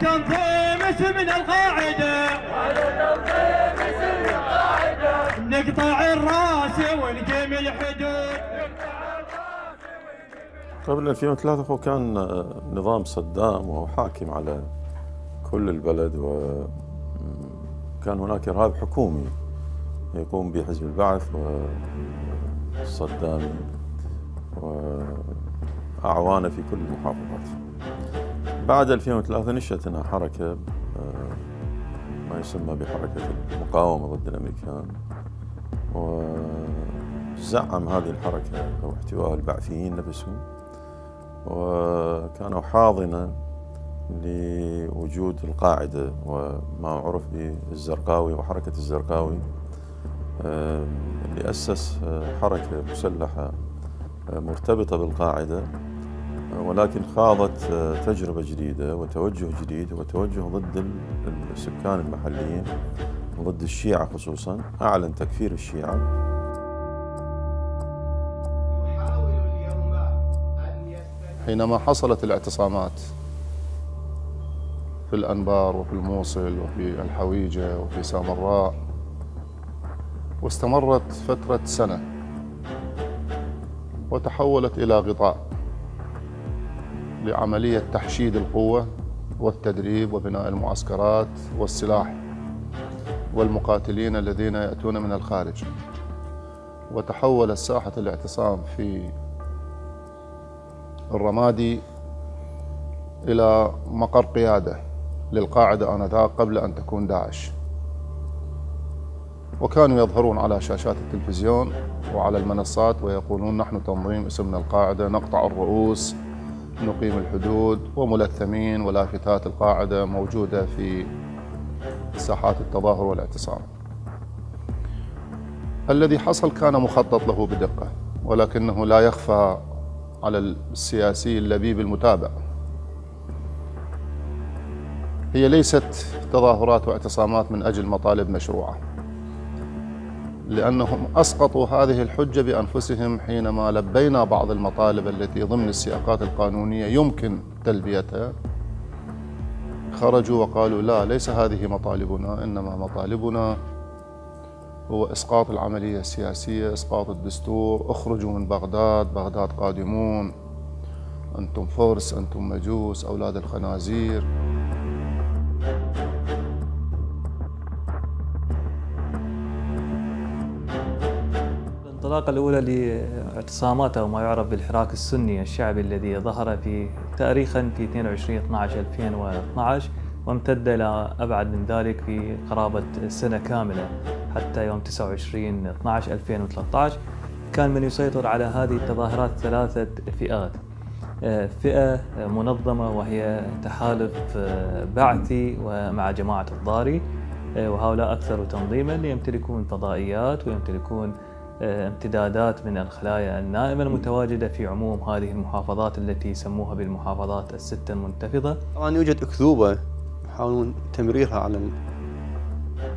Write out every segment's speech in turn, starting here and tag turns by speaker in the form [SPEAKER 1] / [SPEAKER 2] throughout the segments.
[SPEAKER 1] تنظيم اسم القاعدة. نقطع الراس ونقيم الحدود
[SPEAKER 2] قبل 2003 هو كان نظام صدام وهو حاكم على كل البلد وكان هناك إرهاب حكومي يقوم به حزب البعث والصدامي وأعوانه في كل المحافظات. بعد 2003 نشأت هنا حركة آه، ما يسمى بحركة المقاومة ضد الأمريكان. وزعم هذه الحركة أو احتواء البعثيين نفسهم. وكانوا حاضنا لوجود القاعدة وما عرف بالزرقاوي وحركة الزرقاوي آه، اللي أسس آه، حركة مسلحة مرتبطة بالقاعدة. ولكن خاضت تجربة جديدة وتوجه جديد وتوجه ضد السكان المحليين ضد الشيعة خصوصا. أعلن تكفير الشيعة.
[SPEAKER 3] حينما حصلت الاعتصامات في الأنبار وفي الموصل وفي الحويجة وفي سامراء واستمرت فترة سنة وتحولت إلى غطاء. لعملية تحشيد القوة والتدريب وبناء المعسكرات والسلاح والمقاتلين الذين يأتون من الخارج. وتحولت ساحة الاعتصام في الرمادي إلى مقر قيادة للقاعدة آنذاك قبل أن تكون داعش. وكانوا يظهرون على شاشات التلفزيون وعلى المنصات ويقولون نحن تنظيم اسمنا القاعدة نقطع الرؤوس نقيم الحدود وملثمين ولافتات القاعدة موجودة في ساحات التظاهر والاعتصام. الذي حصل كان مخطط له بدقة ولكنه لا يخفى على السياسي اللبيب المتابع. هي ليست تظاهرات واعتصامات من أجل مطالب مشروعة. لأنهم أسقطوا هذه الحجة بأنفسهم حينما لبينا بعض المطالب التي ضمن السياقات القانونية يمكن تلبيتها. خرجوا وقالوا لا ليس هذه مطالبنا إنما مطالبنا هو إسقاط العملية السياسية إسقاط الدستور اخرجوا من بغداد بغداد قادمون. أنتم فرس أنتم مجوس أولاد الخنازير.
[SPEAKER 4] الانطلاقة الأولى لاعتصامات أو ما يعرف بالحراك السني الشعبي الذي ظهر في تاريخا في 22 12 2012 وامتد إلى أبعد من ذلك في قرابة سنة كاملة حتى يوم 29 12 2013 كان من يسيطر على هذه التظاهرات ثلاثة فئات. فئة منظمة وهي تحالف بعثي ومع جماعة الضاري. وهؤلاء أكثر تنظيما يمتلكون فضائيات ويمتلكون امتدادات من الخلايا النائمة المتواجدة في عموم هذه المحافظات التي يسموها بالمحافظات الستة المنتفضة.
[SPEAKER 5] طبعا يوجد أكذوبة يحاولون تمريرها على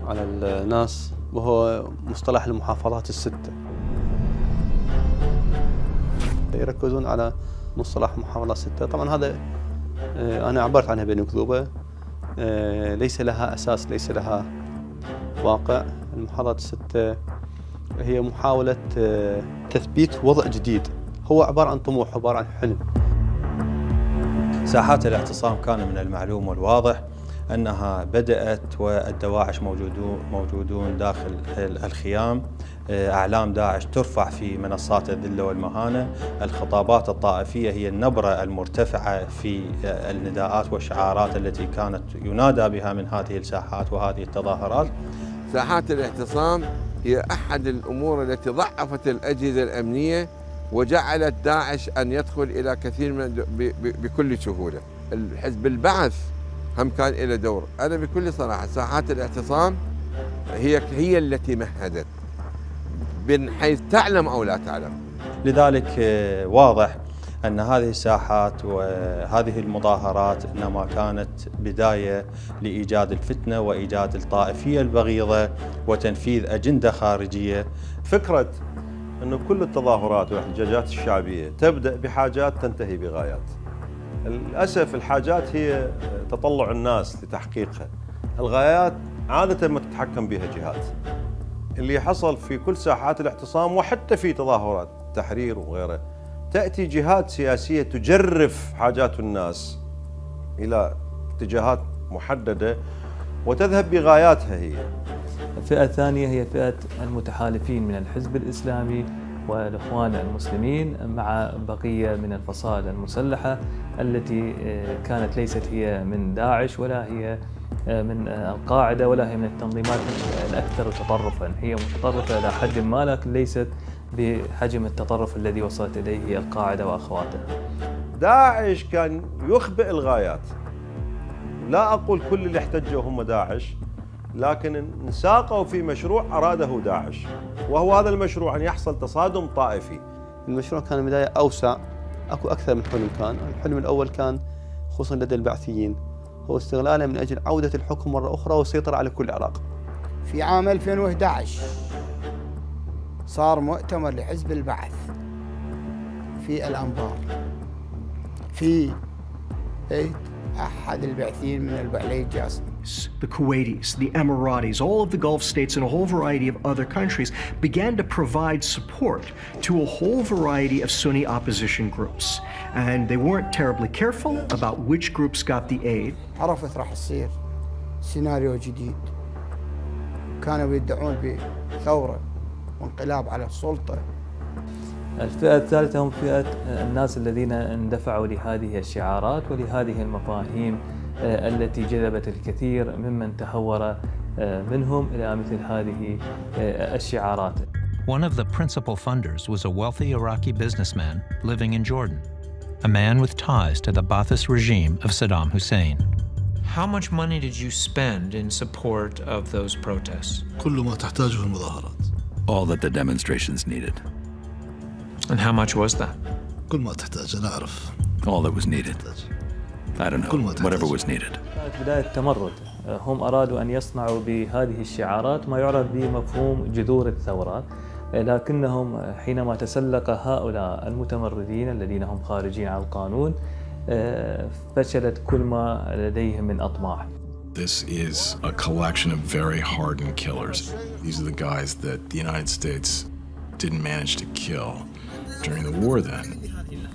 [SPEAKER 5] على الناس وهو مصطلح المحافظات الستة يركزون على مصطلح محافظات ستة. طبعا هذا آه، أنا عبرت عنها بين أكذوبة. آه، ليس لها أساس ليس لها واقع. المحافظات الستة هي محاولة آه، تثبيت وضع جديد. هو عبارة عن طموح عبارة عن حلم.
[SPEAKER 6] ساحات الاعتصام كان من المعلوم والواضح أنها بدأت والدواعش موجودون, موجودون داخل الخيام. آه، أعلام داعش ترفع في منصات الذلة والمهانة. الخطابات الطائفية هي النبرة المرتفعة في آه، النداءات والشعارات التي كانت ينادى بها من هذه الساحات وهذه التظاهرات.
[SPEAKER 7] ساحات الاعتصام هي أحد الأمور التي ضعفت الأجهزة الأمنية وجعلت داعش أن يدخل إلى كثير من بكل سهولة. الحزب البعث هم كان له دور. أنا بكل صراحة ساحات الاعتصام هي هي التي مهدت من حيث تعلم أو لا تعلم.
[SPEAKER 6] لذلك آه، واضح أن هذه الساحات وهذه المظاهرات إنما كانت بداية لإيجاد الفتنة وإيجاد الطائفية البغيضة وتنفيذ أجندة خارجية.
[SPEAKER 8] فكرة أنه كل التظاهرات والإحتجاجات الشعبية تبدأ بحاجات تنتهي بغايات. للأسف الحاجات هي تطلع الناس لتحقيقها. الغايات عادة ما تتحكم بها جهات. اللي حصل في كل ساحات الاعتصام وحتى في تظاهرات التحرير وغيره تأتي جهات سياسية تجرف حاجات الناس إلى اتجاهات محددة وتذهب بغاياتها هي.
[SPEAKER 4] الفئة الثانية هي فئة المتحالفين من الحزب الإسلامي والإخوان المسلمين مع بقية من الفصائل المسلحة التي آه، كانت ليست هي من داعش ولا هي آه، من آه، القاعدة ولا هي من التنظيمات الأكثر تطرفا. هي متطرفة إلى حد ما لكن ليست بحجم التطرف الذي وصلت إليه القاعدة وأخواتها
[SPEAKER 8] داعش كان يخبئ الغايات. لا أقول كل اللي احتجوا هم داعش لكن انساقوا في مشروع أراده داعش وهو هذا المشروع أن يحصل تصادم طائفي.
[SPEAKER 5] المشروع كان بداية أوسع أكو أكثر من حلم كان. الحلم الأول كان خصوصا لدى البعثيين. هو استغلاله من أجل عودة الحكم مرة أخرى والسيطرة على كل العراق.
[SPEAKER 9] في عام 2011 صار مؤتمر لحزب البعث في الأنبار في أحد البعثيين من البعلي الجاسم
[SPEAKER 10] the Kuwaitis, the Emiratis, all of the Gulf states, and a whole variety of other countries began to provide support to a whole variety of Sunni opposition groups. And they weren't terribly careful about which groups got the aid.
[SPEAKER 9] عرفت راح تصير سيناريو جديد كانوا يدعون بثورة وانقلاب على السلطة
[SPEAKER 4] الفئة الثالثة هم فئة الناس الذين اندفعوا لهذه الشعارات ولهذه المفاهيم آه، التي جذبت الكثير ممن تهور آه، منهم إلى مثل هذه آه، الشعارات.
[SPEAKER 11] One of the principal funders was a wealthy Iraqi businessman living in Jordan, a man with ties to the Ba'athist regime of Saddam Hussein.
[SPEAKER 12] How much money did you spend in support of those protests?
[SPEAKER 13] كل ما تحتاجه المظاهرات.
[SPEAKER 14] All that the demonstrations needed.
[SPEAKER 12] And how much was that?
[SPEAKER 13] كل ما تحتاج أنا أعرف.
[SPEAKER 14] All that was needed. I don't know, whatever was needed.
[SPEAKER 4] كانت بداية تمرد هم أرادوا أن يصنعوا بهذه الشعارات ما يعرف بمفهوم جذور الثورات لكنهم حينما تسلق هؤلاء المتمردين الذين هم خارجين عن القانون فشلت كل ما لديهم من أطماع
[SPEAKER 15] This is a collection of very hardened killers. These are the guys that the United States didn't manage to kill during the war then.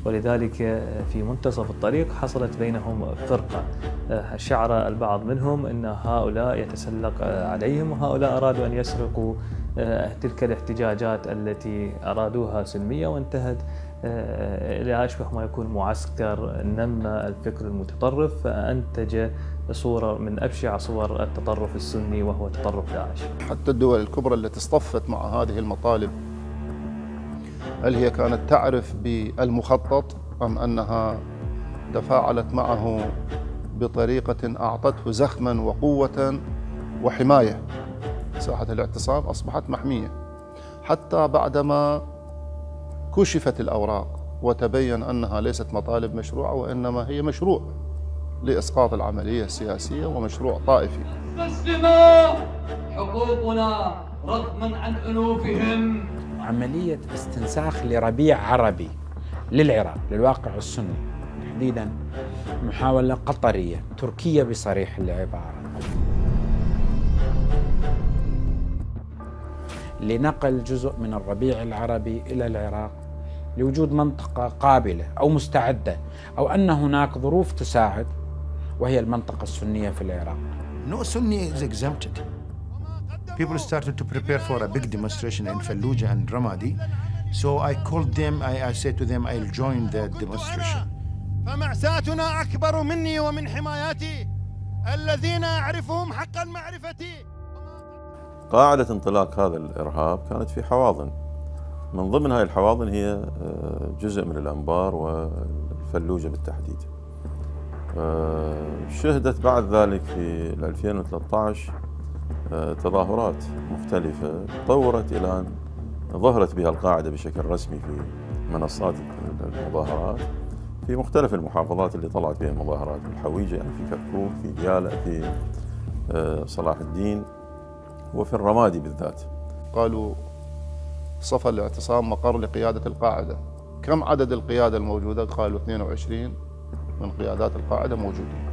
[SPEAKER 4] ولذلك في منتصف الطريق حصلت بينهم فرقة شعر البعض منهم أن هؤلاء يتسلق عليهم وهؤلاء أرادوا أن يسرقوا تلك الاحتجاجات التي أرادوها سلمية وانتهت إلى أشبه ما يكون معسكر نمى الفكر المتطرف فأنتج صورة من أبشع صور التطرف السني وهو تطرف داعش.
[SPEAKER 3] حتى الدول الكبرى التي اصطفت مع هذه المطالب هل هي كانت تعرف بالمخطط أم أنها تفاعلت معه بطريقة أعطته زخما وقوة وحماية؟ ساحة الاعتصام أصبحت محمية. حتى بعدما كشفت الأوراق وتبين أنها ليست مطالب مشروعة وإنما هي مشروع لإسقاط العملية السياسية ومشروع طائفي.
[SPEAKER 16] حقوقنا رغما عن أنوفهم.
[SPEAKER 17] عملية استنساخ لربيع عربي للعراق للواقع السني تحديدا محاولة قطرية تركية بصريح العبارة. لنقل جزء من الربيع العربي إلى العراق لوجود منطقة قابلة أو مستعدة أو أن هناك ظروف تساعد وهي المنطقة السنية في العراق.
[SPEAKER 18] No Sunni is exempted. people started to prepare for a big demonstration in Fallujah and Ramadi. So I called them, I, I said to them, I'll join the demonstration.
[SPEAKER 19] فمأساتنا أكبر مني ومن حماياتي الذين أعرفهم حق المعرفة
[SPEAKER 2] قاعدة انطلاق هذا الإرهاب كانت في حواضن من ضمن هاي الحواضن هي آه، جزء من الأنبار والفلوجة بالتحديد شهدت بعد ذلك في 2013 تظاهرات مختلفة تطورت إلى أن ظهرت بها القاعدة بشكل رسمي في منصات المظاهرات في مختلف المحافظات اللي طلعت بها المظاهرات في الحويجة يعني في كركوك في ديالى في آه، صلاح الدين وفي الرمادي بالذات.
[SPEAKER 3] قالوا صفى الاعتصام مقر لقيادة القاعدة. كم عدد القيادة الموجودة؟ قالوا 22 من قيادات القاعدة موجودين.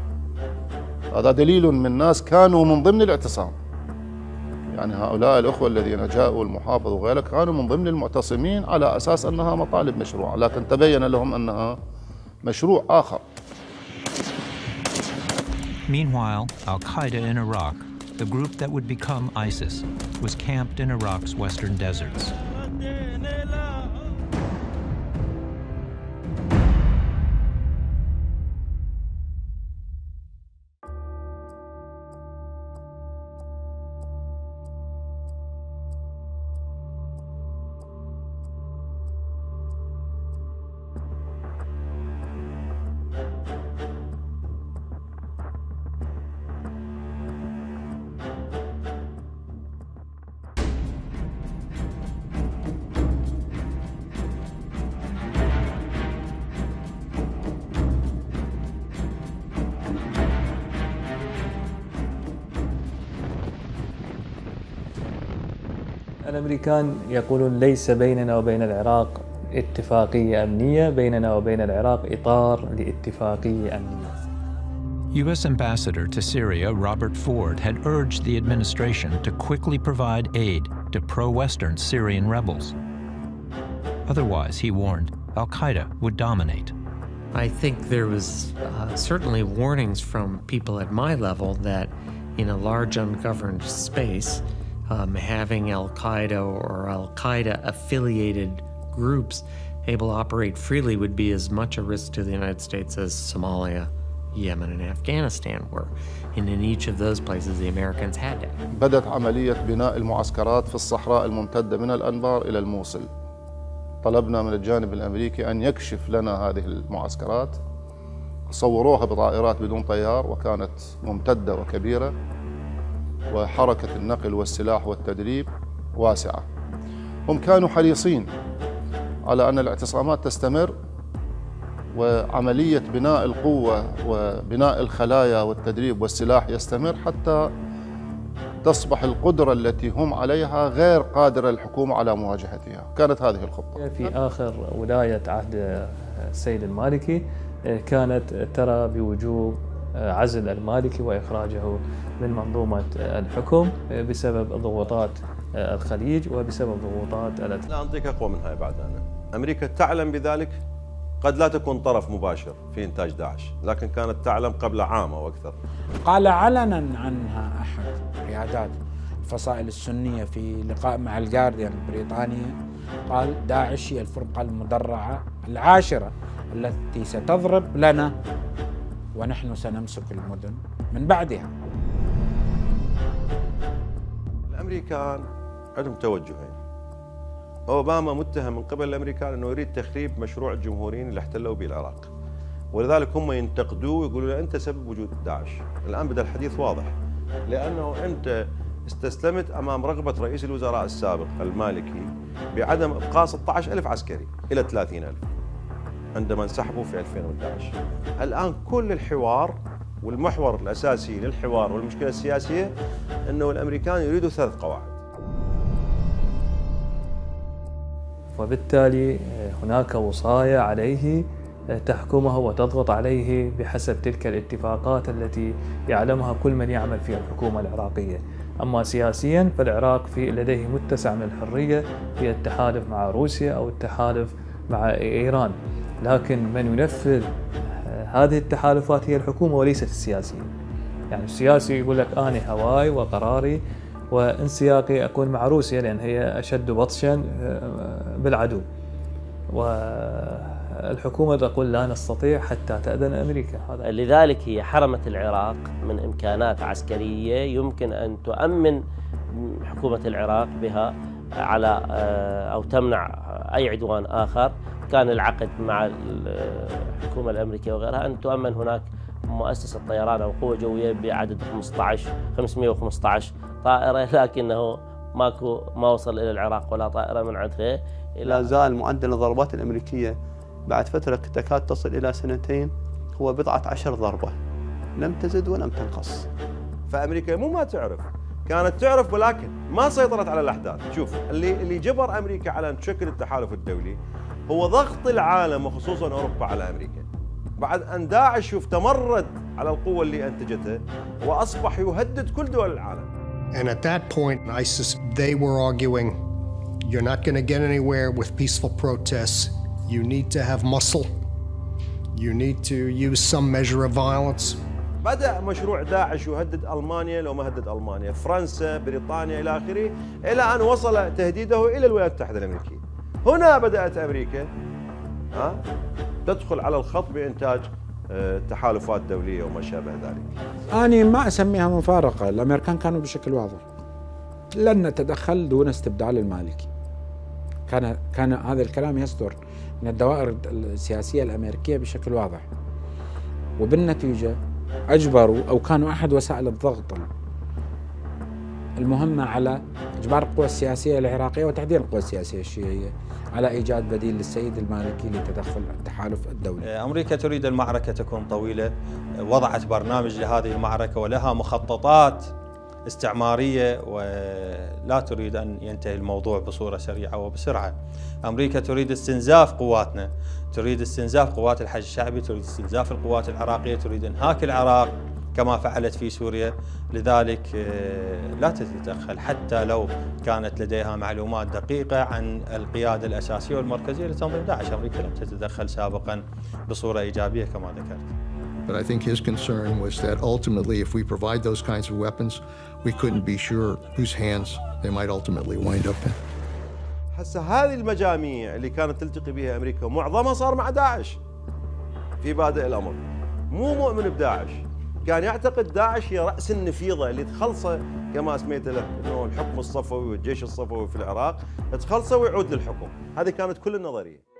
[SPEAKER 3] هذا دليل من ناس كانوا من ضمن الاعتصام. يعني هؤلاء الأخوة الذين جاءوا المحافظ وغيره كانوا من ضمن المعتصمين على أساس أنها مطالب مشروعة لكن تبين لهم أنها مشروع آخر.
[SPEAKER 11] Meanwhile, Al Qaeda in Iraq, the group that would become ISIS, was camped in Iraq's western deserts.
[SPEAKER 4] الامريكان يقولون ليس بيننا وبين العراق اتفاقيه امنيه، بيننا وبين العراق اطار لاتفاقيه امنيه.
[SPEAKER 11] U.S. Ambassador to Syria Robert Ford had urged the administration to quickly provide aid to pro Western Syrian rebels. Otherwise, he warned, Al Qaeda would dominate.
[SPEAKER 20] I think there was uh, certainly warnings from people at my level that in a large ungoverned space, um, having Al Qaeda or Al Qaeda affiliated groups able to operate freely would be as much a risk to the United States as Somalia, Yemen, and Afghanistan were. And in each of those places, the Americans had to.
[SPEAKER 3] بدأت عملية بناء المعسكرات في الصحراء الممتدة من الأنبار إلى الموصل طلبنا من الجانب الأمريكي أن يكشف لنا هذه المعسكرات صوروها بطائرات بدون طيار وكانت ممتدة وكبيرة وحركة النقل والسلاح والتدريب واسعة. هم كانوا حريصين على أن الاعتصامات تستمر وعملية بناء القوة وبناء الخلايا والتدريب والسلاح يستمر حتى تصبح القدرة التي هم عليها غير قادرة الحكومة على مواجهتها. كانت هذه الخطة.
[SPEAKER 4] في آخر ولاية عهد السيد المالكي كانت ترى بوجوب عزل المالكي وإخراجه من منظومة الحكم بسبب ضغوطات الخليج وبسبب ضغوطات
[SPEAKER 8] لا أعطيك أقوى من هاي بعد أنا. أمريكا تعلم بذلك قد لا تكون طرف مباشر في إنتاج داعش لكن كانت تعلم قبل عام أو أكثر.
[SPEAKER 17] قال علنا عنها أحد قيادات الفصائل السنية في لقاء مع الجارديان البريطانية. قال داعش هي الفرقة المدرعة العاشرة التي ستضرب لنا ونحن سنمسك المدن من بعدها.
[SPEAKER 8] الأمريكان عندهم توجهين. أوباما متهم من قبل الأمريكان أنه يريد تخريب مشروع الجمهوريين اللي احتلوا به العراق ولذلك هم ينتقدوه ويقولوا له أنت سبب وجود داعش. الآن بدأ الحديث واضح. لأنه أنت استسلمت أمام رغبة رئيس الوزراء السابق المالكي بعدم ابقاء 16000 عسكري إلى 30000 عندما انسحبوا في 2011 الآن كل الحوار والمحور الأساسي للحوار والمشكلة السياسية إنه الأمريكان يريدوا ثلاث قواعد.
[SPEAKER 4] وبالتالي هناك وصاية عليه تحكمه وتضغط عليه بحسب تلك الاتفاقات التي يعلمها كل من يعمل في الحكومة العراقية. أما سياسيا فالعراق في لديه متسع من الحرية في التحالف مع روسيا أو التحالف مع إيران. لكن من ينفذ هذه التحالفات هي الحكومة وليست السياسيين يعني السياسي يقول لك أنا هواي وقراري وانسياقي أكون مع روسيا لأن هي أشد بطشا بالعدو. والحكومة تقول لا نستطيع حتى تأذن أمريكا.
[SPEAKER 21] هذا لذلك هي حرمت العراق من إمكانات عسكرية يمكن أن تؤمن حكومة العراق بها على أو تمنع أي عدوان آخر. كان العقد مع الحكومة الأمريكية وغيرها أن تؤمن هناك مؤسسة طيران أو قوة جوية بعدد 15 515 طائرة لكنه ماكو ما وصل إلى العراق ولا طائرة من عندها
[SPEAKER 5] لا زال معدل الضربات الأمريكية بعد فترة تكاد تصل إلى سنتين هو بضعة عشر ضربة. لم تزد ولم تنقص.
[SPEAKER 8] فأمريكا مو ما تعرف. كانت تعرف ولكن ما سيطرت على الأحداث. شوف اللي اللي جبر أمريكا على أن تشكل التحالف الدولي هو ضغط العالم وخصوصا أوروبا على أمريكا بعد أن داعش شوف تمرد على القوة اللي انتجتها وأصبح يهدد كل دول العالم.
[SPEAKER 22] And at that point, ISIS, they were arguing, you're not going to get anywhere with peaceful protests. You need to have muscle. You need to use some measure of violence.
[SPEAKER 8] بدأ مشروع داعش يهدد ألمانيا لو ما هدد ألمانيا فرنسا بريطانيا إلى آخره إلى أن وصل تهديده إلى الولايات المتحدة الأمريكية هنا بدأت أمريكا تدخل على الخط بإنتاج آه، تحالفات دولية وما شابه ذلك.
[SPEAKER 17] أنا ما أسميها مفارقة الأمريكان كانوا بشكل واضح. لن نتدخل دون استبدال المالكي. كان كان هذا الكلام يصدر من الدوائر السياسية الأمريكية بشكل واضح. وبالنتيجة أجبروا أو كانوا أحد وسائل الضغط المهمة على إجبار القوى السياسية العراقية وتحديدا القوى السياسية الشيعية. على إيجاد بديل للسيد المالكي لتدخل التحالف الدولي.
[SPEAKER 6] أمريكا تريد المعركة تكون طويلة. وضعت برنامج لهذه المعركة ولها مخططات استعمارية ولا تريد أن ينتهي الموضوع بصورة سريعة وبسرعة. أمريكا تريد استنزاف قواتنا. تريد استنزاف قوات الحج الشعبي تريد استنزاف القوات العراقية تريد إنهاك العراق. كما فعلت في سوريا. لذلك آه، لا تتدخل. حتى لو كانت لديها معلومات دقيقة عن القيادة الأساسية والمركزية لتنظيم داعش أمريكا لم تتدخل سابقا بصورة إيجابية كما ذكرت.
[SPEAKER 23] But I think his concern was that ultimately, if we provide those kinds of weapons, we couldn't be sure whose hands they might ultimately wind up in.
[SPEAKER 8] هسه هذه المجاميع اللي كانت تلتقي بها أمريكا معظمها صار مع داعش في بادئ الأمر. مو مؤمن بداعش. كان يعتقد داعش هي رأس النفيضة اللي تخلصه كما سميت له إنه الحكم الصفوي والجيش الصفوي في العراق تخلصه ويعود للحكم. هذه كانت كل النظرية.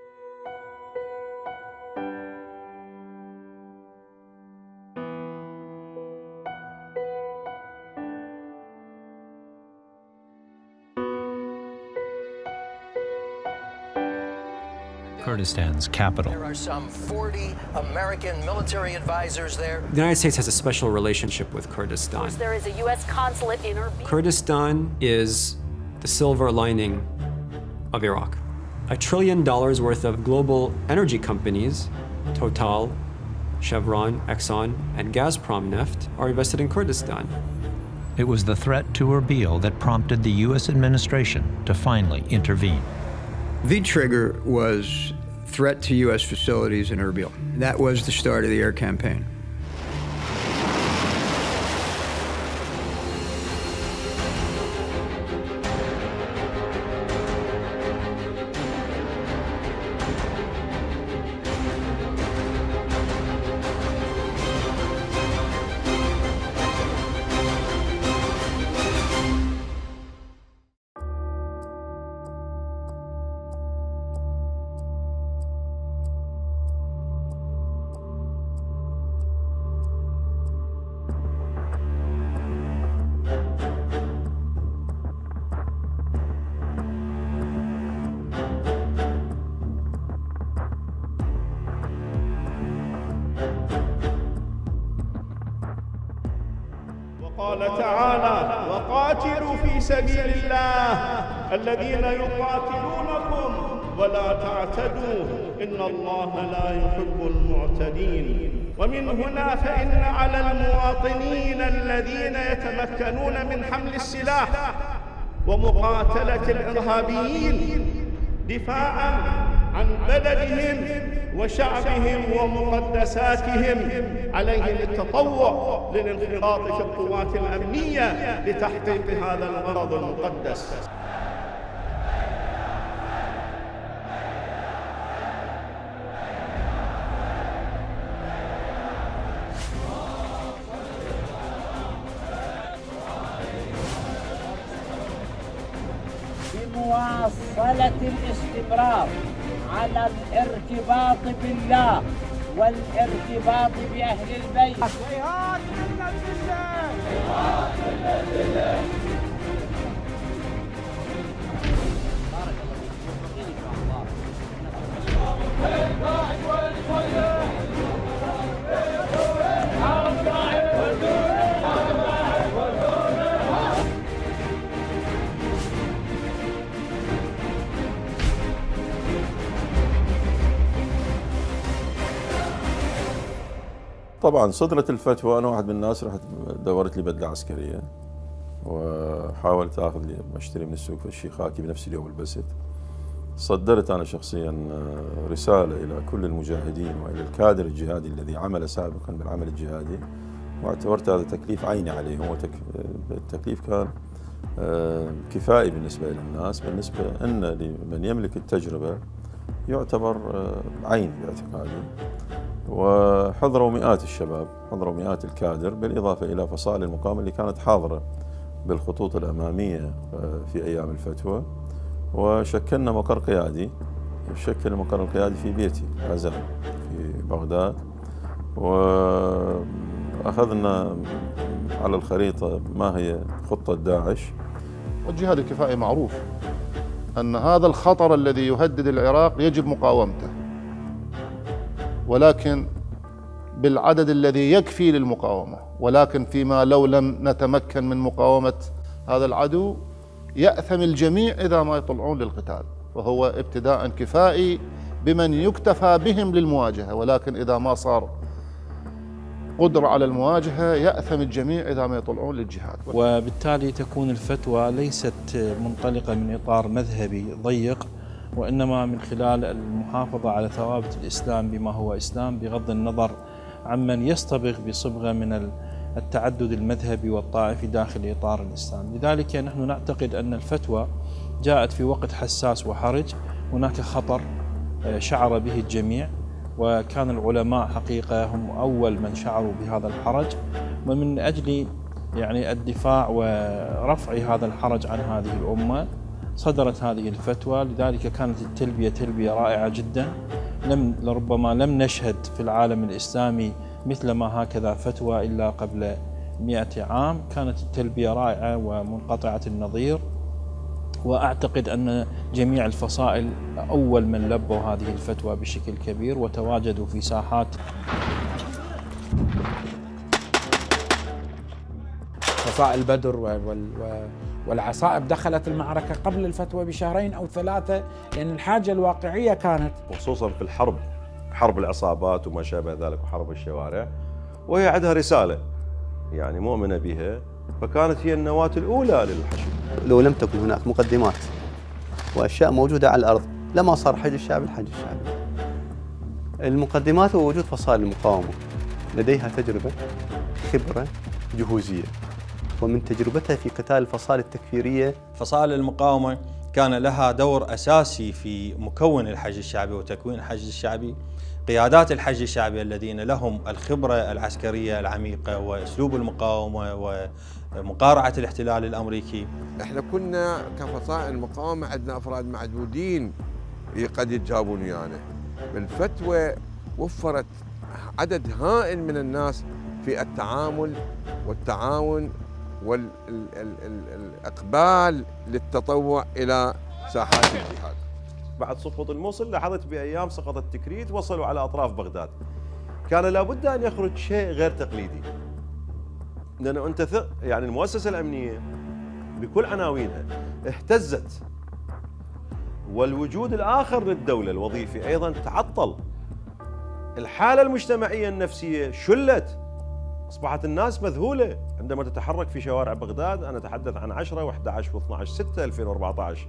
[SPEAKER 11] Kurdistan's capital.
[SPEAKER 24] There are some 40 American military advisors there.
[SPEAKER 25] The United States has a special relationship with Kurdistan.
[SPEAKER 26] There is a U.S. consulate in Erbil.
[SPEAKER 25] Kurdistan is the silver lining of Iraq. A trillion dollars worth of global energy companies, Total, Chevron, Exxon, and Gazprom Neft, are invested in Kurdistan.
[SPEAKER 11] It was the threat to Erbil that prompted the U.S. administration to finally intervene.
[SPEAKER 27] The trigger was threat to U.S. facilities in Erbil. That was the start of the air campaign.
[SPEAKER 28] قال تعالى وقاتلوا في سبيل الله الذين يقاتلونكم ولا تعتدوا. إن الله لا يحب المعتدين. ومن هنا فإن على المواطنين الذين يتمكنون من حمل السلاح ومقاتلة الإرهابيين دفاعا عن بلدهم وشعبهم ومقدساتهم. عليهم التطوع للانخراط في القوات الأمنية لتحقيق هذا الغرض المقدس.
[SPEAKER 29] بمواصلة الاستمرار على الارتباط بالله. والارتباط بأهل البيت.
[SPEAKER 2] طبعا صدرت الفتوى أنا واحد من الناس رحت دورت لي بدلة عسكرية وحاولت آخذ لي أشتري من السوق شيء خاكي بنفس اليوم لبست صدرت أنا شخصيا آه، رسالة إلى كل المجاهدين وإلى الكادر الجهادي الذي عمل سابقا بالعمل الجهادي. واعتبرت هذا تكليف عيني عليهم والتكليف كان آه، كفائي بالنسبة إلى الناس بالنسبة إن لمن يملك التجربة يعتبر آه، عين باعتقادي. وحضروا مئات الشباب حضروا مئات الكادر بالإضافة إلى فصائل المقاومة اللي كانت حاضرة بالخطوط الأمامية آه، في أيام الفتوى. وشكلنا مقر قيادي شكل المقر القيادي في بيتي عزام في بغداد. وأخذنا على الخريطة ما هي خطة داعش.
[SPEAKER 3] والجهاد الكفائي معروف أن هذا الخطر الذي يهدد العراق يجب مقاومته. ولكن بالعدد الذي يكفي للمقاومة ولكن فيما لو لم نتمكن من مقاومة هذا العدو يأثم الجميع إذا ما يطلعون للقتال وهو ابتداء كفائي بمن يكتفى بهم للمواجهة ولكن إذا ما صار قدرة على المواجهة يأثم الجميع إذا ما يطلعون للجهاد.
[SPEAKER 30] وبالتالي تكون الفتوى ليست منطلقة من إطار مذهبي ضيق وإنما من خلال المحافظة على ثوابت الإسلام بما هو إسلام بغض النظر عمن يصطبغ بصبغة من التعدد المذهبي والطائفي داخل إطار الإسلام. لذلك نحن نعتقد أن الفتوى جاءت في وقت حساس وحرج هناك خطر آه، شعر به الجميع وكان العلماء حقيقة هم أول من شعروا بهذا الحرج. ومن أجل يعني الدفاع ورفع هذا الحرج عن هذه الأمة صدرت هذه الفتوى. لذلك كانت التلبية تلبية رائعة جدا. لم لربما لم نشهد في العالم الإسلامي مثل ما هكذا فتوى إلا قبل مئة عام. كانت التلبية رائعة ومنقطعة النظير. وأعتقد أن جميع الفصائل أول من لبوا هذه الفتوى بشكل كبير وتواجدوا في ساحات.
[SPEAKER 17] فصائل بدر والعصائب دخلت المعركة قبل الفتوى بشهرين أو ثلاثة لأن الحاجة الواقعية كانت
[SPEAKER 8] خصوصا في الحرب حرب العصابات وما شابه ذلك وحرب الشوارع وهي عندها رسالة يعني مؤمنة بها فكانت هي النواة الأولى للحشد
[SPEAKER 5] لو لم تكن هناك مقدمات وأشياء موجودة على الأرض لما صار حج الشعب؟ الحج الشعبي المقدمات هو وجود فصائل المقاومة لديها تجربة خبرة جهوزية. ومن تجربتها في قتال الفصائل التكفيرية.
[SPEAKER 6] فصائل المقاومة كان لها دور أساسي في مكون الحج الشعبي وتكوين الحج الشعبي. قيادات الحج الشعبي الذين لهم الخبرة العسكرية العميقة وأسلوب المقاومة ومقارعة الاحتلال الأمريكي.
[SPEAKER 31] إحنا كنا كفصائل المقاومة عندنا أفراد معدودين قد يتجاوبون ويانا بالفتوى وفرت عدد هائل من الناس في التعامل والتعاون والإقبال للتطوع إلى ساحات الجهاد.
[SPEAKER 8] بعد سقوط الموصل لاحظت بأيام سقط التكريت وصلوا على أطراف بغداد. كان لابد أن يخرج شيء غير تقليدي. لأنه أنت يعني المؤسسة الأمنية بكل عناوينها اهتزت. والوجود الآخر للدولة الوظيفي أيضا تعطل. الحالة المجتمعية النفسية شلت. أصبحت الناس مذهولة. عندما تتحرك في شوارع بغداد أنا أتحدث عن 10 و11 و12 6 2014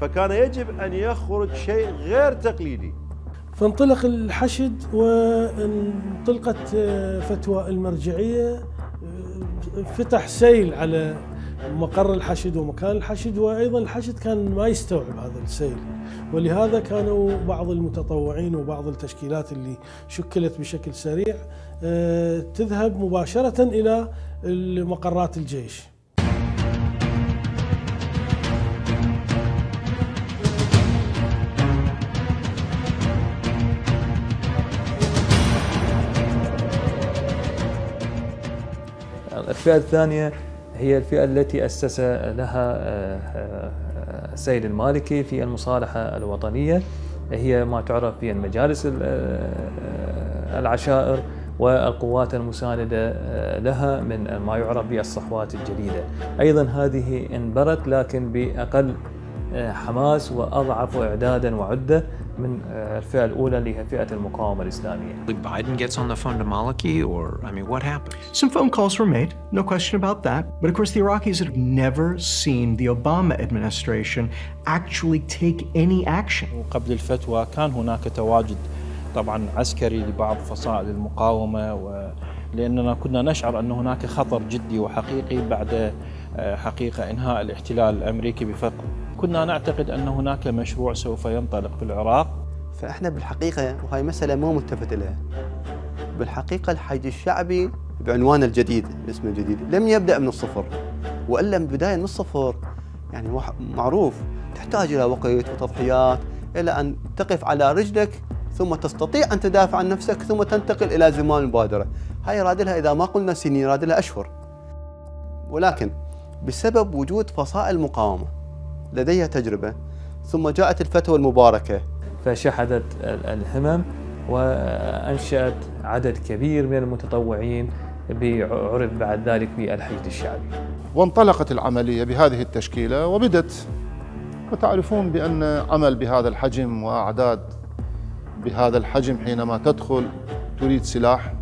[SPEAKER 8] فكان يجب أن يخرج شيء غير تقليدي.
[SPEAKER 32] فانطلق الحشد وانطلقت فتوى المرجعية فتح سيل على مقر الحشد ومكان الحشد وأيضا الحشد كان ما يستوعب هذا السيل ولهذا كانوا بعض المتطوعين وبعض التشكيلات اللي شكلت بشكل سريع آه، تذهب مباشرة إلى مقرات الجيش.
[SPEAKER 4] الفئة الثانية هي الفئة التي أسس لها السيد آه، آه، المالكي في المصالحة الوطنية. هي ما تعرف بالمجالس العشائر والقوات المساندة لها من ما يعرف بالصحوات الجديدة. أيضا هذه انبرت لكن بأقل حماس وأضعف إعدادا وعدة. من الفئة الأولى اللي هي فئة المقاومة الإسلامية.
[SPEAKER 11] Biden gets on the phone to Maliki, or I mean, what happened?
[SPEAKER 33] Some phone calls were made, no question about that. But of course, the Iraqis have never seen the Obama administration actually take any action.
[SPEAKER 30] وقبل الفتوى كان هناك تواجد طبعا عسكري لبعض فصائل المقاومة ولأننا كنا نشعر أن هناك خطر جدي وحقيقي بعد حقيقة إنهاء الاحتلال الأمريكي بفقر كنا نعتقد أن هناك مشروع سوف ينطلق في العراق.
[SPEAKER 5] فإحنا بالحقيقة وهي مسألة مو ملتفت لها بالحقيقة الحج الشعبي بعنوانه الجديد باسمه الجديد لم يبدأ من الصفر وإلا من بداية من الصفر يعني معروف تحتاج إلى وقت وتضحيات إلى أن تقف على رجلك ثم تستطيع أن تدافع عن نفسك ثم تنتقل إلى زمان المبادرة هاي رادلها إذا ما قلنا سنين رادلها أشهر. ولكن بسبب وجود فصائل مقاومة لديها تجربة. ثم جاءت الفتوى المباركة.
[SPEAKER 4] فشحذت الهمم وأنشأت عدد كبير من المتطوعين بعرف بعد ذلك بالحشد الشعبي.
[SPEAKER 3] وانطلقت العملية بهذه التشكيلة وبدت. وتعرفون بأن عمل بهذا الحجم وأعداد بهذا الحجم حينما تدخل تريد سلاح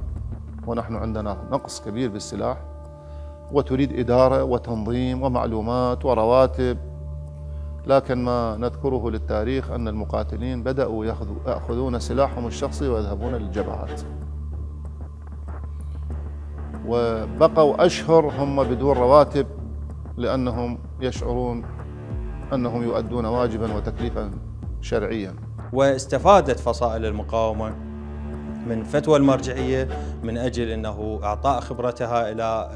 [SPEAKER 3] ونحن عندنا نقص كبير بالسلاح وتريد إدارة وتنظيم ومعلومات ورواتب لكن ما نذكره للتاريخ أن المقاتلين بدأوا يأخذون سلاحهم الشخصي ويذهبون للجبهات. وبقوا أشهر هم بدون رواتب لأنهم يشعرون أنهم يؤدون واجبا وتكليفا شرعيا.
[SPEAKER 6] واستفادت فصائل المقاومة من فتوى المرجعية من أجل أنه إعطاء خبرتها إلى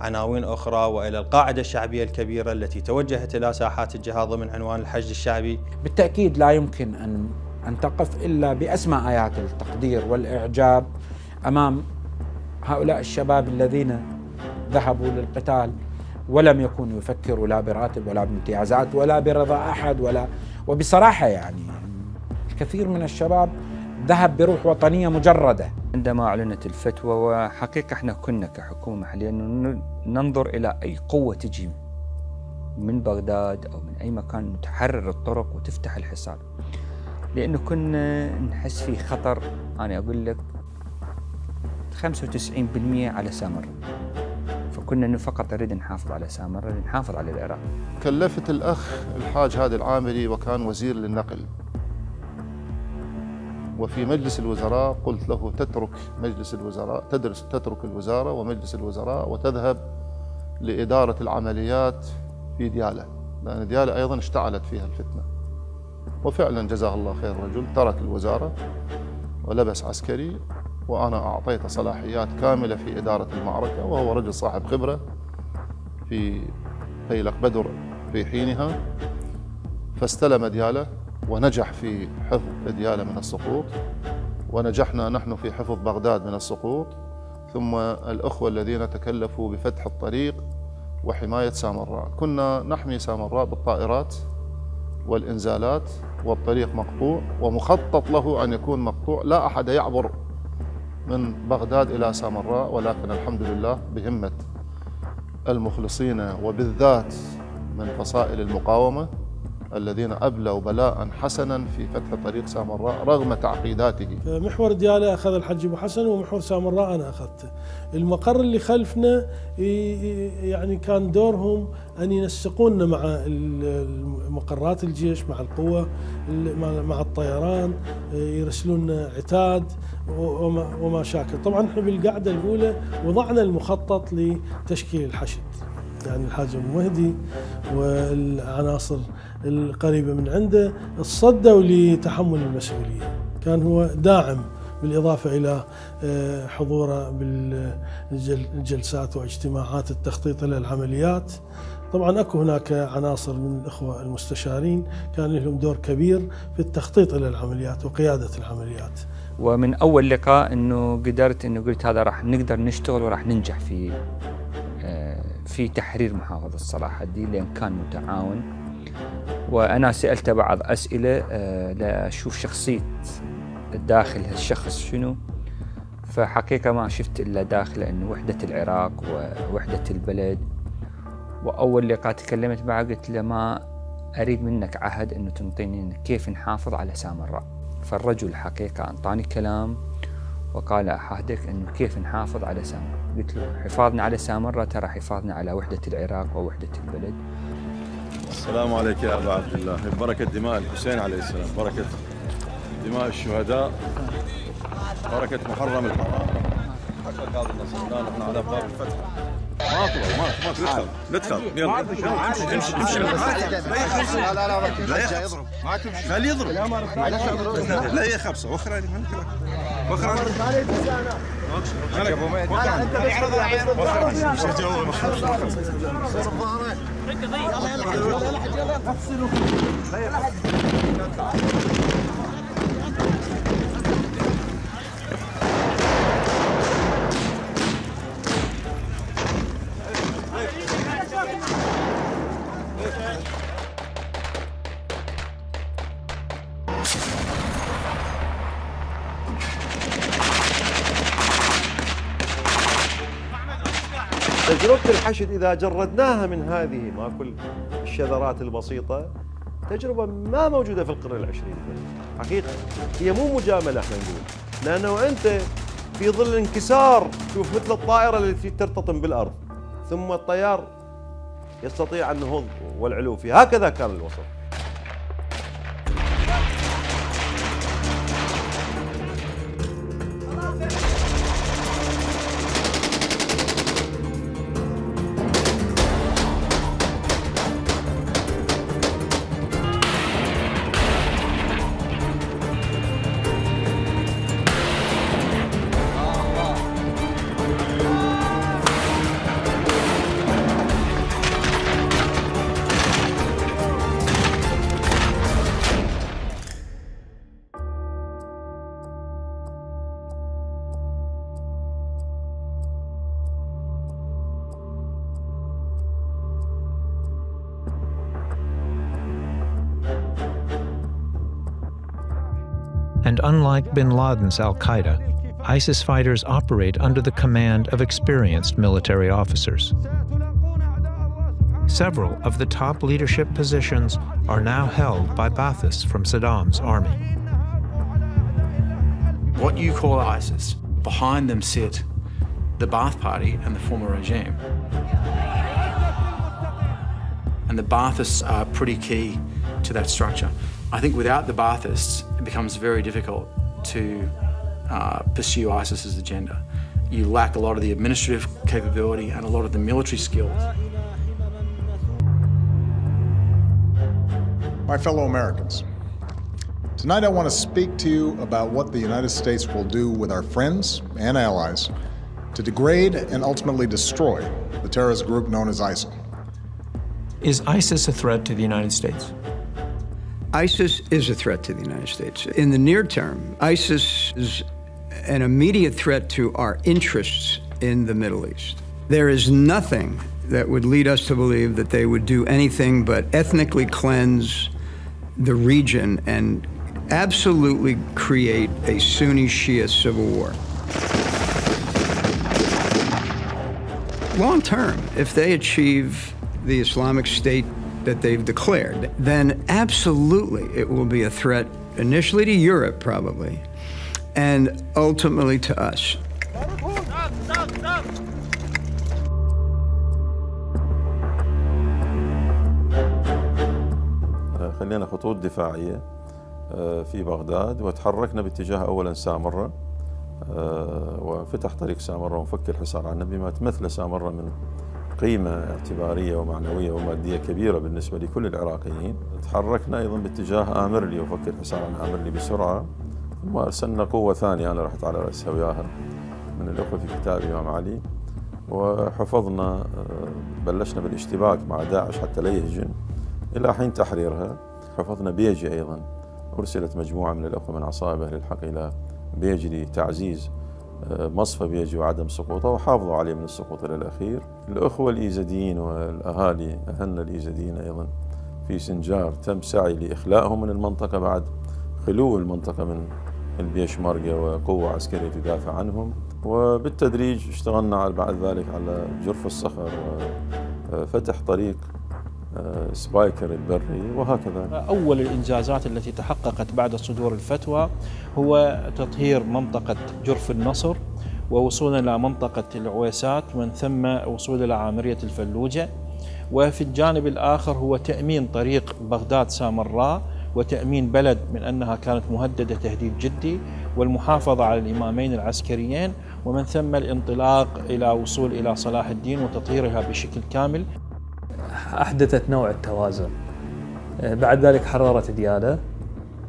[SPEAKER 6] عناوين أخرى وإلى القاعدة الشعبية الكبيرة التي توجهت إلى ساحات الجهاد ضمن عنوان الحشد الشعبي.
[SPEAKER 17] بالتأكيد لا يمكن أن أن تقف إلا بأسمى آيات التقدير والإعجاب أمام هؤلاء الشباب الذين ذهبوا للقتال ولم يكونوا يفكروا لا براتب ولا بامتيازات ولا برضا أحد ولا وبصراحة يعني الكثير من الشباب ذهب بروح وطنية مجردة.
[SPEAKER 34] عندما أعلنت الفتوى وحقيقة إحنا كنا كحكومة محلية ننظر إلى أي قوة تجي من بغداد أو من أي مكان تحرر الطرق وتفتح الحصار. لأنه كنا نحس في خطر. أنا أقول لك 95% على سامر. فكنا إنه فقط نريد نحافظ على سامر نحافظ على العراق.
[SPEAKER 3] كلفت الأخ الحاج هادي العامري وكان وزير للنقل. وفي مجلس الوزراء قلت له تترك مجلس الوزراء تدرس تترك الوزارة ومجلس الوزراء وتذهب لإدارة العمليات في ديالى لأن ديالى أيضا اشتعلت فيها الفتنة. وفعلا جزاه الله خير رجل ترك الوزارة ولبس عسكري وأنا أعطيته صلاحيات كاملة في إدارة المعركة وهو رجل صاحب خبرة في فيلق بدر في حينها. فاستلم ديالة ونجح في حفظ ديالة من السقوط ونجحنا نحن في حفظ بغداد من السقوط ثم الأخوة الذين تكلفوا بفتح الطريق وحماية سامراء. كنا نحمي سامراء بالطائرات والإنزالات والطريق مقطوع ومخطط له أن يكون مقطوع. لا أحد يعبر من بغداد إلى سامراء ولكن الحمد لله بهمة المخلصين وبالذات من فصائل المقاومة. الذين أبلوا بلاء حسنا في فتح طريق سامراء رغم تعقيداته.
[SPEAKER 32] محور ديالى أخذ الحج أبو حسن ومحور سامراء أنا أخذته. المقر اللي خلفنا يعني كان دورهم أن ينسقوننا مع مقرات الجيش مع القوة مع الطيران يرسلون عتاد وما شاكل طبعا إحنا بالقعدة الأولى وضعنا المخطط لتشكيل الحشد. يعني الحاج أبو مهدي والعناصر القريبة من عنده تصدوا لتحمل المسؤولية كان هو داعم بالإضافة إلى حضوره بالجلسات واجتماعات التخطيط للعمليات طبعا أكو هناك عناصر من الإخوة المستشارين كان لهم دور كبير في التخطيط إلى العمليات وقيادة العمليات.
[SPEAKER 34] ومن أول لقاء إنه قدرت إنه قلت هذا راح نقدر نشتغل وراح ننجح في في تحرير محافظة صلاح الدين لأن كان متعاون وأنا سألته بعض أسئلة لأشوف شخصية داخل هالشخص شنو. فحقيقة ما شفت إلا داخله أنه وحدة العراق ووحدة البلد. وأول لقاء تكلمت معه قلت له ما أريد منك عهد أنه تنطيني كيف نحافظ على سامراء فالرجل حقيقة أعطاني كلام وقال أحدك أنه كيف نحافظ على سامراء قلت له حفاظنا على سامراء ترى حفاظنا على وحدة العراق ووحدة البلد.
[SPEAKER 2] السلام عليك يا أبا عبد الله. بركة دماء الحسين عليه السلام. بركة دماء الشهداء. بركة محرم الحرام. حقق هذا النصر. الآن نحن على باب الفتح. ما اطلع ما ما تدخل ندخل يلا. امشي امشي.
[SPEAKER 35] لا لا لا لا يضرب. ما تمشي. خليه يضرب. لا هي خبصه وخر علي خلك أبو مهدي انت اعرض اعرض وش الجو صير بظهرك يلا يلا غسلوا
[SPEAKER 8] الحشد إذا جردناها من هذه ما كل الشذرات البسيطة تجربة ما موجودة في القرن العشرين. حقيقة هي مو مجاملة إحنا نقول لأنه أنت في ظل انكسار شوف مثل الطائرة التي ترتطم بالأرض ثم الطيار يستطيع النهوض والعلو فيه هكذا كان الوسط.
[SPEAKER 11] Unlike bin Laden's Al Qaeda, ISIS fighters operate under the command of experienced military officers. Several of the top leadership positions are now held by Ba'athists from Saddam's army.
[SPEAKER 36] What you call ISIS, behind them sit the Ba'ath Party and the former regime. And the Baathists are pretty key to that structure. I think without the Baathists, it becomes very difficult to uh, pursue ISIS's agenda. You lack a lot of the administrative capability and a lot of the military skills.
[SPEAKER 37] My fellow Americans, tonight I want to speak to you about what the United States will do with our friends and allies to degrade and ultimately destroy the terrorist group known as ISIL.
[SPEAKER 11] Is ISIS a threat to the United States?
[SPEAKER 27] ISIS is a threat to the United States. In the near term, ISIS is an immediate threat to our interests in the Middle East. There is nothing that would lead us to believe that they would do anything but ethnically cleanse the region and absolutely create a Sunni Shia civil war. Long term, if they achieve the Islamic State that they've declared, then absolutely it will be a threat initially to Europe, probably, and ultimately to us.
[SPEAKER 2] خلينا خطوط دفاعية في بغداد وتحركنا باتجاه أولا سامرة وفتح طريق سامرة وفك الحصار عنه بما تمثل سامرة من قيمة اعتبارية ومعنوية ومادية كبيرة بالنسبة لكل العراقيين. تحركنا أيضا باتجاه آمرلي وفك الحصار عن آمرلي بسرعة ثم أرسلنا قوة ثانية أنا رحت على رأسها وياها من الأخوة في كتاب إمام علي وحفظنا بلشنا بالاشتباك مع داعش حتى لا يهجن إلى حين تحريرها. حفظنا بيجي أيضا أرسلت مجموعة من الأخوة من عصائب أهل الحق إلى بيجي لتعزيز مصفى بيجي وعدم سقوطه وحافظوا عليه من السقوط إلى الأخير. الأخوة الإيزديين والأهالي أهلنا الإيزديين أيضا في سنجار تم سعي لإخلائهم من المنطقة بعد خلو المنطقة من البيشمركة وقوة عسكرية تدافع عنهم. وبالتدريج اشتغلنا بعد ذلك على جرف الصخر وفتح طريق سبايكر البري وهكذا.
[SPEAKER 30] أول الإنجازات التي تحققت بعد صدور الفتوى هو تطهير منطقة جرف النصر ووصولا إلى منطقة العويسات ومن ثم وصول إلى عامرية الفلوجة. وفي الجانب الآخر هو تأمين طريق بغداد سامراء وتأمين بلد من أنها كانت مهددة تهديد جدي والمحافظة على الإمامين العسكريين ومن ثم الانطلاق إلى وصول إلى صلاح الدين وتطهيرها بشكل كامل.
[SPEAKER 4] أحدثت نوع التوازن. آه، بعد ذلك حررت ديالى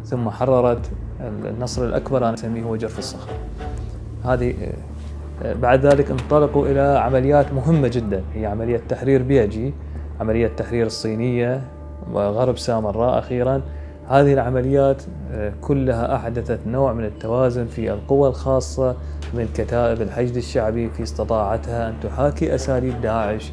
[SPEAKER 4] ثم حررت النصر الأكبر أنا أسميه هو جرف الصخر. هذه آه، بعد ذلك انطلقوا إلى عمليات مهمة جدا هي عملية تحرير بيجي عملية تحرير الصينية وغرب سامراء أخيرا. هذه العمليات آه، كلها أحدثت نوع من التوازن في القوى الخاصة من كتائب الحشد الشعبي في استطاعتها أن تحاكي أساليب داعش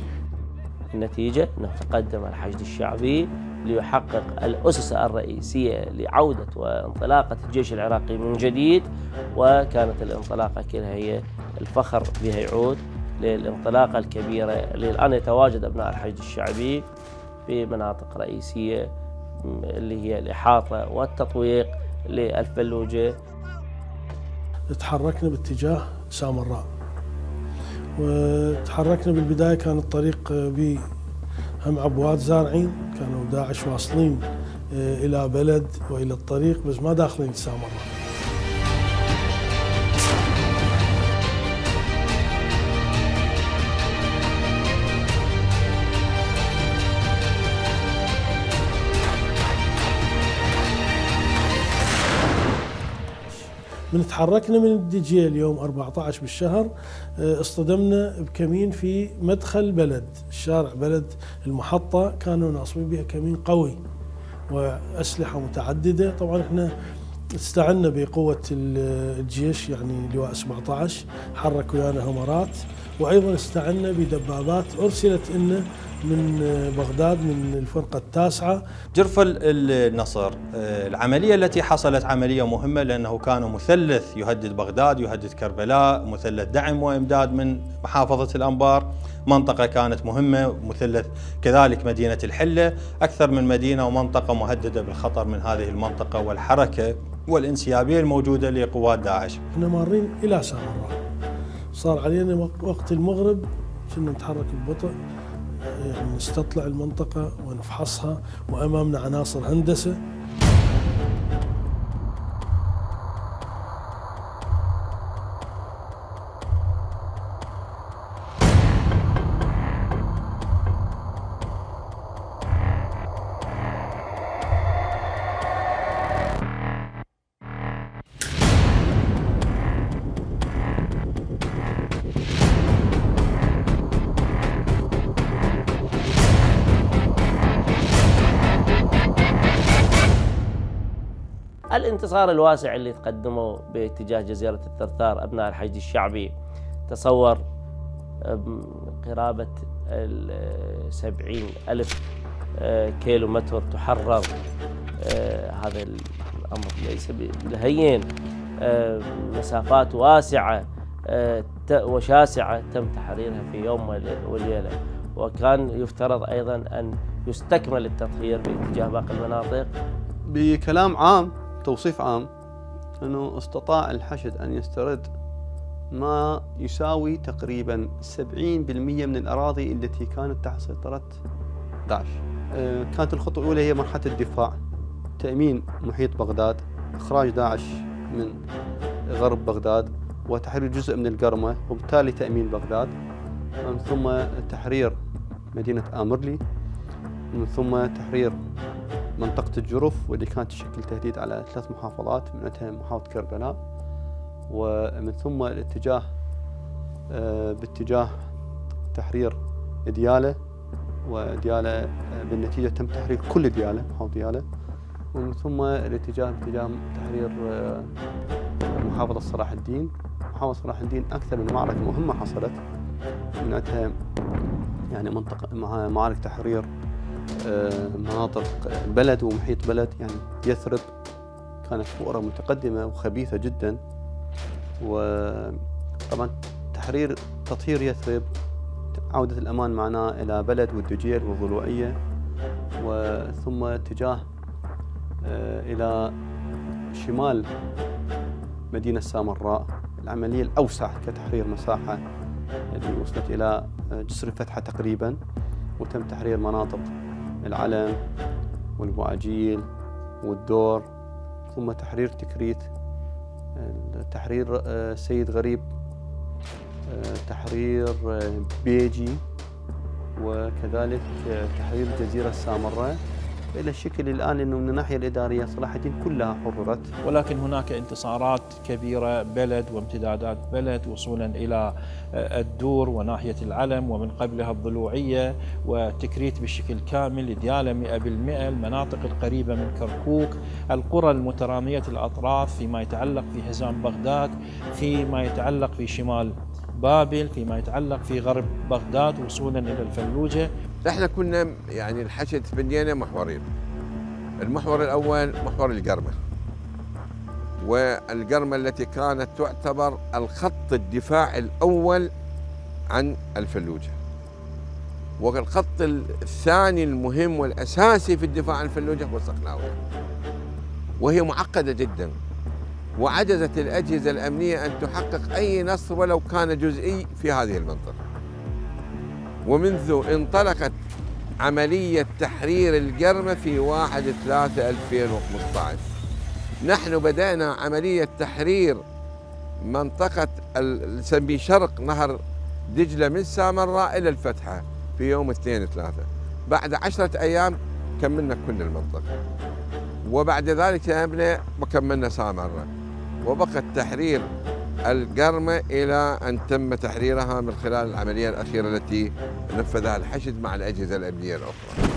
[SPEAKER 38] النتيجة أنه تقدم الحشد الشعبي ليحقق الأسس الرئيسية لعودة وانطلاقة الجيش العراقي من جديد وكانت الانطلاقة كلها هي الفخر بها يعود للانطلاقة الكبيرة اللي الآن يتواجد أبناء الحشد الشعبي في مناطق رئيسية اللي هي الإحاطة والتطويق للفلوجة.
[SPEAKER 32] تحركنا باتجاه سامراء. وتحركنا بالبداية كان الطريق ب هم عبوات زارعين كانوا داعش واصلين آه، إلى بلد وإلى الطريق بس ما داخلين سامراء. من تحركنا من الدجيل اليوم 14 بالشهر آه، اصطدمنا بكمين في مدخل بلد. الشارع بلد المحطة كانوا ناصبين بها كمين قوي وأسلحة متعددة. طبعا إحنا استعنا بقوة الجيش يعني لواء 17 حرك ويانا همرات وأيضا استعنا بدبابات أرسلت لنا من بغداد من الفرقة التاسعة.
[SPEAKER 6] جرف النصر العملية التي حصلت عملية مهمة لأنه كان مثلث يهدد بغداد يهدد كربلاء مثلث دعم وإمداد من محافظة الأنبار. منطقة كانت مهمة مثلث كذلك مدينة الحلة. أكثر من مدينة ومنطقة مهددة بالخطر من هذه المنطقة والحركة والانسيابية الموجودة لقوات داعش.
[SPEAKER 32] إحنا مارين إلى سامراء صار علينا وقت المغرب كنا نتحرك ببطء. نستطلع المنطقة ونفحصها وأمامنا عناصر هندسة.
[SPEAKER 38] الانتصار الواسع اللي تقدموا باتجاه جزيرة الثرثار أبناء الحشد الشعبي. تصور قرابة السبعين ألف آه، كيلو متر تحرر. آه، هذا الأمر ليس بالهين آه، مسافات واسعة وشاسعة تم تحريرها في يوم وليلة. وكان يفترض أيضا أن يستكمل التطهير باتجاه باقي المناطق.
[SPEAKER 5] بكلام عام توصيف عام أنه استطاع الحشد أن يسترد ما يساوي تقريبا 70% من الأراضي التي كانت تحت سيطرة داعش. آه، كانت الخطوة الأولى هي مرحلة الدفاع تأمين محيط بغداد إخراج داعش من غرب بغداد وتحرير جزء من القرمة وبالتالي تأمين بغداد. من ثم تحرير مدينة آمرلي من ثم تحرير منطقة الجرف واللي كانت تشكل تهديد على ثلاث محافظات منها محافظة كربلاء. ومن ثم الاتجاه آه، باتجاه تحرير ديالى وديالى آه، بالنتيجة تم تحرير كل ديالى محافظة ديالى ومن ثم الاتجاه باتجاه تحرير آه، محافظة صلاح الدين. محافظة صلاح الدين أكثر من معركة مهمة حصلت منها يعني منطقة مع معارك تحرير مناطق بلد ومحيط بلد يعني يثرب كانت فؤرة متقدمة وخبيثة جدا. وطبعا تحرير تطهير يثرب عودة الأمان معنا إلى بلد والدجيل والضلوعية. وثم اتجاه آه، إلى شمال مدينة سامراء العملية الأوسع كتحرير مساحة اللي وصلت إلى جسر الفتحة تقريبا. وتم تحرير مناطق العلم والبواعجيل والدور ثم تحرير تكريت تحرير آه، سيد غريب آه، تحرير آه، بيجي وكذلك تحرير جزيرة السامرة إلى الشكل الآن أنه من الناحية الإدارية صلاح الدين كلها حررت.
[SPEAKER 30] ولكن هناك انتصارات كبيرة بلد وامتدادات بلد وصولا إلى الدور وناحية العلم ومن قبلها الضلوعية وتكريت بشكل كامل ديالة 100% المناطق القريبة من كركوك القرى المترامية الأطراف فيما يتعلق في حزام بغداد فيما يتعلق في شمال بابل فيما يتعلق في غرب بغداد وصولا إلى الفلوجة.
[SPEAKER 31] إحنا كنا يعني الحشد بنينا محورين. المحور الأول محور القرمة. والقرمة التي كانت تعتبر الخط الدفاع الأول عن الفلوجة. والخط الثاني المهم والأساسي في الدفاع عن الفلوجة هو الصقلاويه وهي معقدة جدا. وعجزت الأجهزة الأمنية أن تحقق أي نصر ولو كان جزئي في هذه المنطقة. ومنذ انطلقت عملية تحرير القرمة في 1 3 2015 نحن بدأنا عملية تحرير منطقة نسميه شرق نهر دجلة من سامراء إلى الفتحة في يوم 2 3 بعد عشرة أيام كملنا كل المنطقة. وبعد ذلك ذهبنا وكملنا سامراء. وبقى التحرير القرمة إلى أن تم تحريرها من خلال العملية الأخيرة التي نفذها الحشد مع الأجهزة الأمنية الأخرى.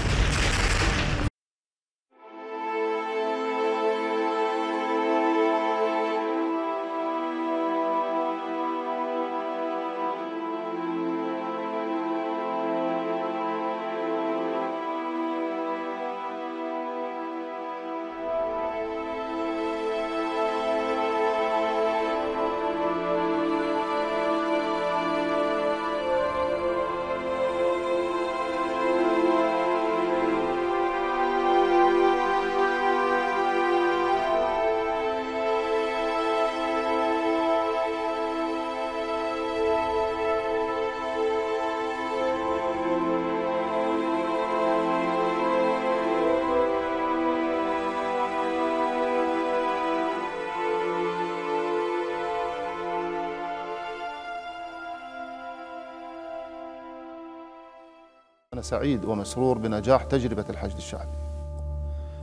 [SPEAKER 3] سعيد ومسرور بنجاح تجربة الحشد الشعبي.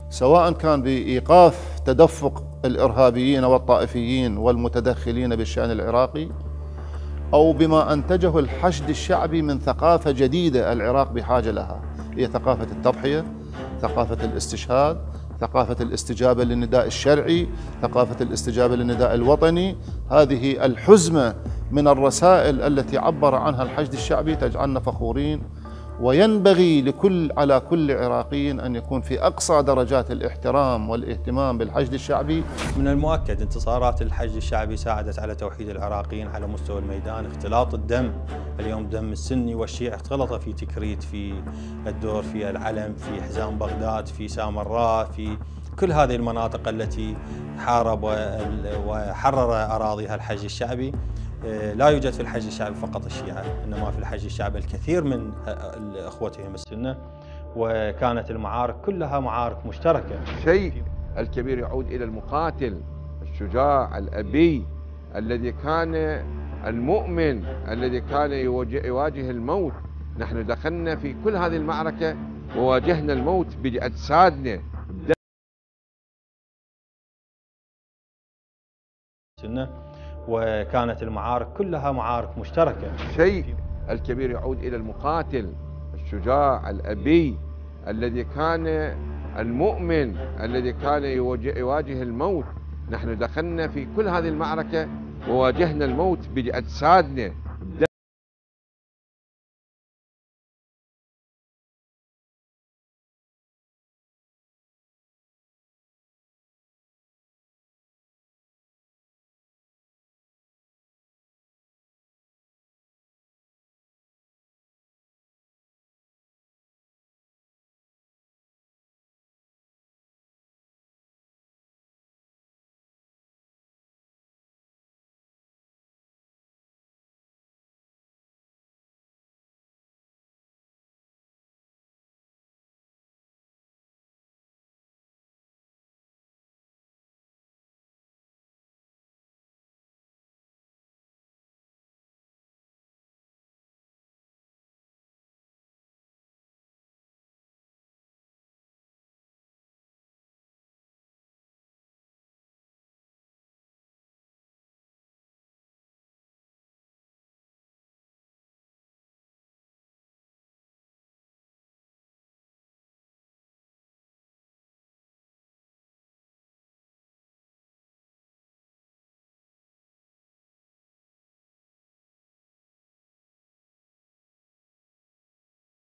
[SPEAKER 3] سواء كان بإيقاف تدفق الإرهابيين والطائفيين والمتدخلين بالشأن العراقي أو بما أنتجه الحشد الشعبي من ثقافة جديدة العراق بحاجة لها. هي ثقافة التضحية ثقافة الاستشهاد ثقافة الاستجابة للنداء الشرعي ثقافة الاستجابة للنداء الوطني. هذه الحزمة من الرسائل التي عبر عنها الحشد الشعبي تجعلنا فخورين وينبغي لكل على كل عراقي أن يكون في أقصى درجات الاحترام والاهتمام بالحشد الشعبي.
[SPEAKER 6] من المؤكد انتصارات الحشد الشعبي ساعدت على توحيد العراقيين على مستوى الميدان، اختلاط الدم، اليوم دم السني والشيعي اختلط في تكريت في الدور في العلم في حزام بغداد في سامراء في كل هذه المناطق التي حارب وحرر أراضيها الحشد الشعبي لا يوجد في الحج الشعبي فقط الشيعة إنما في الحج الشعبي الكثير من آه، إخوتهم السنة وكانت المعارك كلها معارك مشتركة.
[SPEAKER 31] الشيء الكبير يعود إلى المقاتل الشجاع الأبي الذي كان المؤمن الذي كان يواجه الموت. نحن دخلنا في كل هذه المعركة وواجهنا الموت بأجسادنا
[SPEAKER 6] سنة وكانت المعارك كلها معارك مشتركة.
[SPEAKER 31] الشيء الكبير يعود إلى المقاتل الشجاع الأبي الذي كان المؤمن الذي كان يواجه الموت. نحن دخلنا في كل هذه المعركة وواجهنا الموت بأجسادنا.